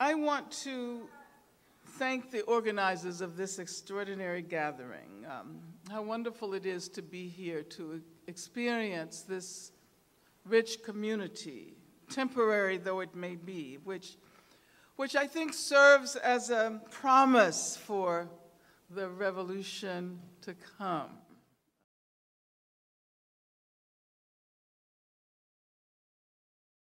I want to thank the organizers of this extraordinary gathering. Um, how wonderful it is to be here to experience this rich community, temporary though it may be, which, which I think serves as a promise for the revolution to come.